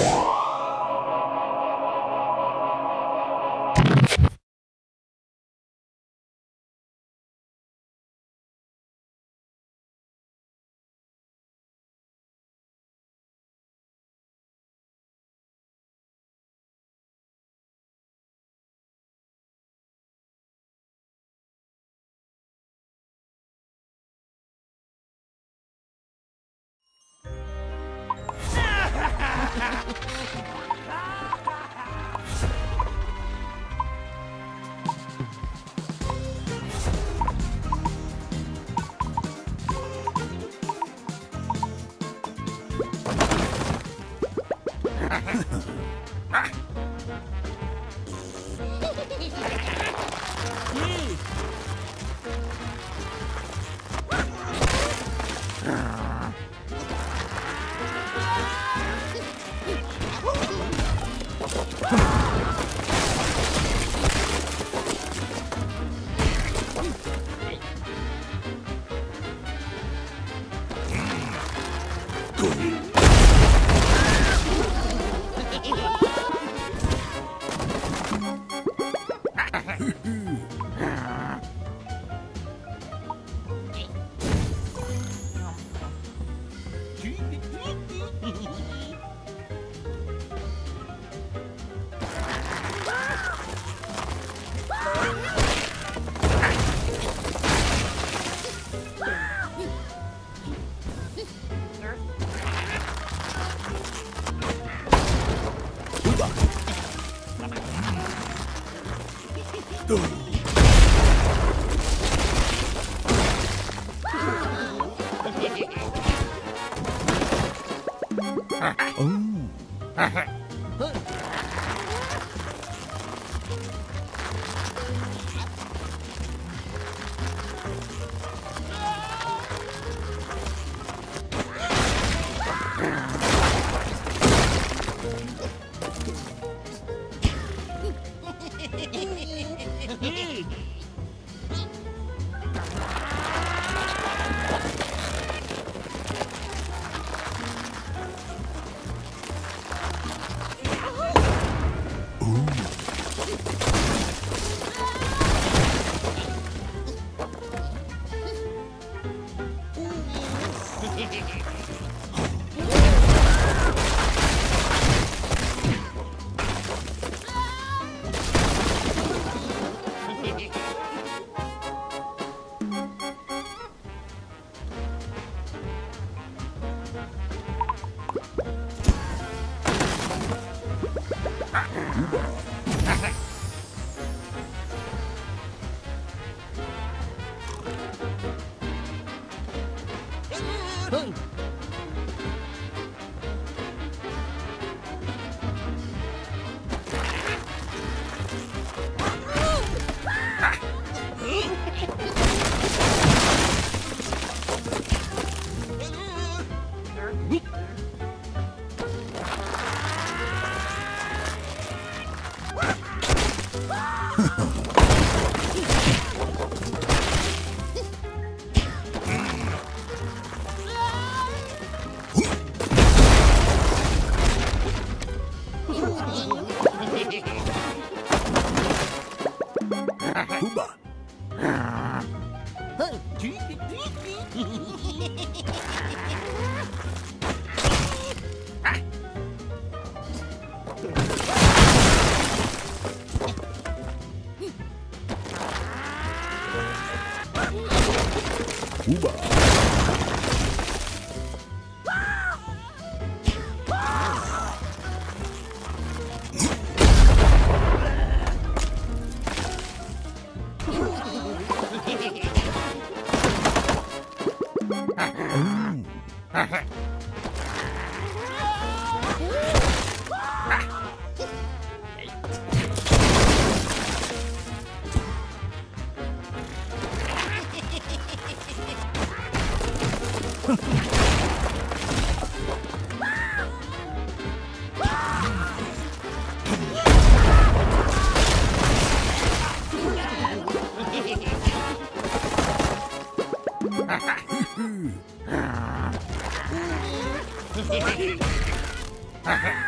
Wow. ウフフフ。Hmm. Ha ha!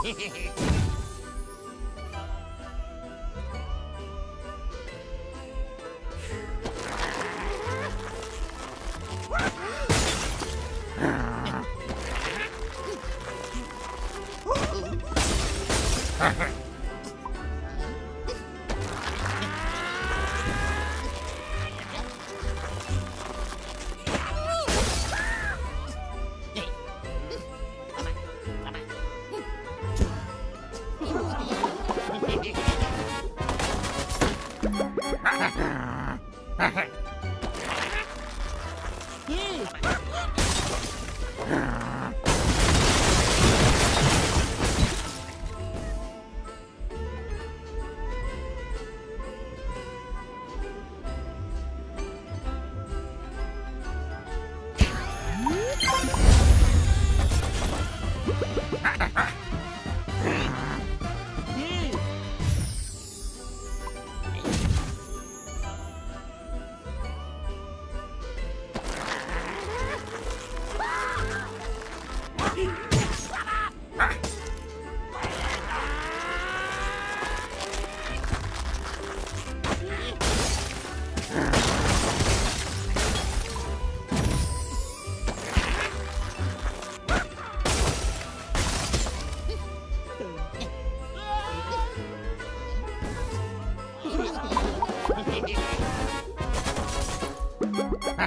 Hehehehe Ha ha!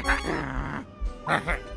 Ha ha ha!